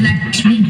Let me